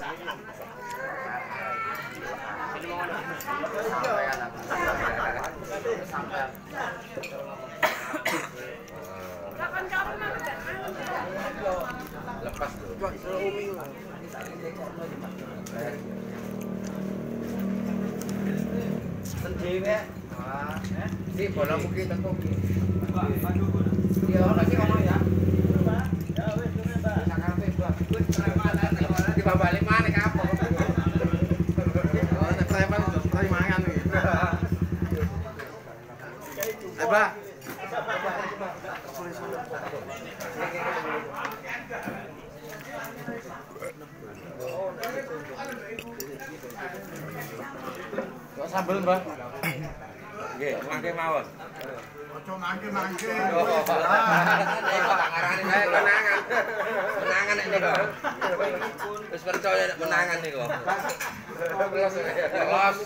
Lepas Sendiri. Iya, lagi ngomong ya. Di bawah balik mana kapok? Oh, nek preman kali mangan iki. Eh, Pak. Kok sambel, Mbak? Nggih, mangke mawon. Ojo mangke-mangke. Oh, kok ngarani saya menangan. Menangan nek niku. Wis percaya menangan niku. Los.